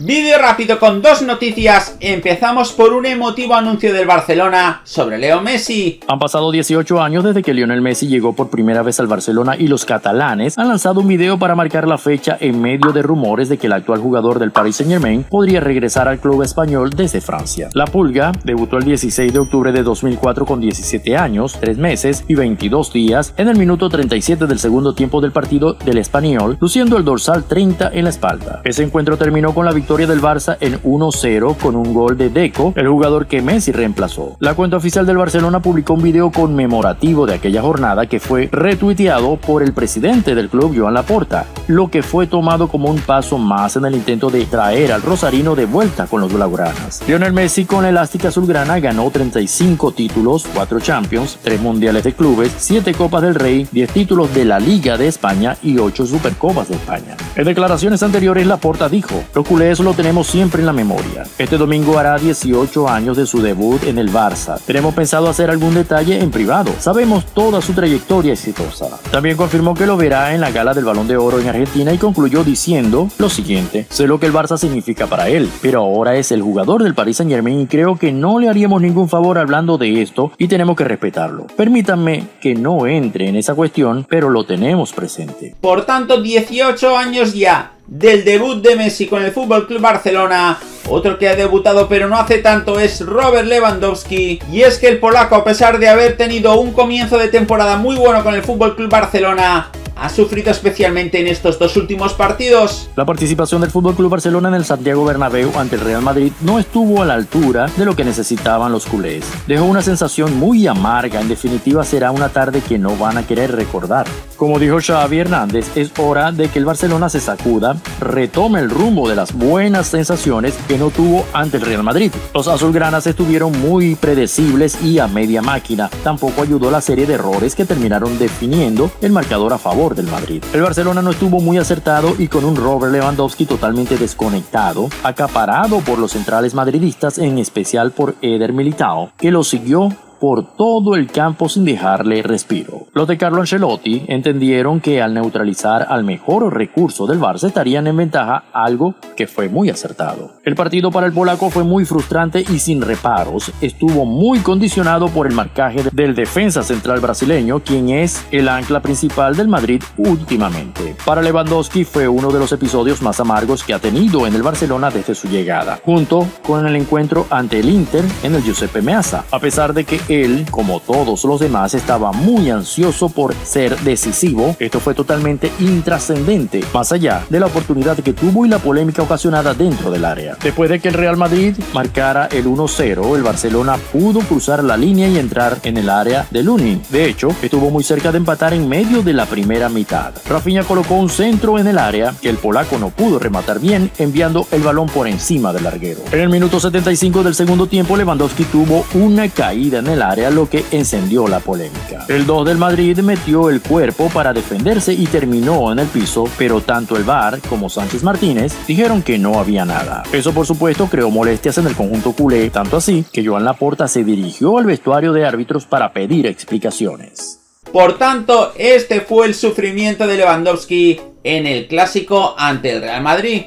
Vídeo rápido con dos noticias. Empezamos por un emotivo anuncio del Barcelona sobre Leo Messi. Han pasado 18 años desde que Lionel Messi llegó por primera vez al Barcelona y los catalanes han lanzado un video para marcar la fecha en medio de rumores de que el actual jugador del Paris Saint Germain podría regresar al club español desde Francia. La Pulga debutó el 16 de octubre de 2004 con 17 años, 3 meses y 22 días en el minuto 37 del segundo tiempo del partido del Español, luciendo el dorsal 30 en la espalda. Ese encuentro terminó con la victoria victoria del Barça en 1-0 con un gol de Deco, el jugador que Messi reemplazó. La cuenta oficial del Barcelona publicó un video conmemorativo de aquella jornada que fue retuiteado por el presidente del club, Joan Laporta, lo que fue tomado como un paso más en el intento de traer al Rosarino de vuelta con los blaugranas. Lionel Messi con la elástica azulgrana ganó 35 títulos, 4 Champions, 3 Mundiales de Clubes, 7 Copas del Rey, 10 títulos de la Liga de España y 8 Supercopas de España. En declaraciones anteriores, Laporta dijo, los culés lo tenemos siempre en la memoria. Este domingo hará 18 años de su debut en el Barça. Tenemos pensado hacer algún detalle en privado. Sabemos toda su trayectoria exitosa. También confirmó que lo verá en la gala del Balón de Oro en Argentina y concluyó diciendo lo siguiente. Sé lo que el Barça significa para él, pero ahora es el jugador del Paris Saint Germain y creo que no le haríamos ningún favor hablando de esto y tenemos que respetarlo. Permítanme que no entre en esa cuestión, pero lo tenemos presente. Por tanto, 18 años ya del debut de Messi con el Club Barcelona. Otro que ha debutado pero no hace tanto es Robert Lewandowski. Y es que el polaco, a pesar de haber tenido un comienzo de temporada muy bueno con el Club Barcelona, ha sufrido especialmente en estos dos últimos partidos. La participación del FC Barcelona en el Santiago Bernabéu ante el Real Madrid no estuvo a la altura de lo que necesitaban los culés. Dejó una sensación muy amarga, en definitiva será una tarde que no van a querer recordar. Como dijo Xavi Hernández, es hora de que el Barcelona se sacuda, retome el rumbo de las buenas sensaciones que no tuvo ante el Real Madrid. Los azulgranas estuvieron muy predecibles y a media máquina. Tampoco ayudó la serie de errores que terminaron definiendo el marcador a favor del Madrid. El Barcelona no estuvo muy acertado y con un Robert Lewandowski totalmente desconectado, acaparado por los centrales madridistas, en especial por Eder Militao, que lo siguió por todo el campo sin dejarle respiro. Los de Carlo Ancelotti entendieron que al neutralizar al mejor recurso del Barça estarían en ventaja, algo que fue muy acertado. El partido para el polaco fue muy frustrante y sin reparos. Estuvo muy condicionado por el marcaje del defensa central brasileño, quien es el ancla principal del Madrid últimamente. Para Lewandowski fue uno de los episodios más amargos que ha tenido en el Barcelona desde su llegada, junto con el encuentro ante el Inter en el Giuseppe Meazza, a pesar de que él, como todos los demás, estaba muy ansioso por ser decisivo. Esto fue totalmente intrascendente, más allá de la oportunidad que tuvo y la polémica ocasionada dentro del área. Después de que el Real Madrid marcara el 1-0, el Barcelona pudo cruzar la línea y entrar en el área de Lunin. De hecho, estuvo muy cerca de empatar en medio de la primera mitad. Rafinha colocó un centro en el área que el polaco no pudo rematar bien, enviando el balón por encima del larguero. En el minuto 75 del segundo tiempo, Lewandowski tuvo una caída en el área, lo que encendió la polémica. El 2 del Madrid metió el cuerpo para defenderse y terminó en el piso, pero tanto el VAR como Sánchez Martínez dijeron que no había nada. Eso por supuesto creó molestias en el conjunto culé, tanto así que Joan Laporta se dirigió al vestuario de árbitros para pedir explicaciones. Por tanto, este fue el sufrimiento de Lewandowski en el clásico ante el Real Madrid.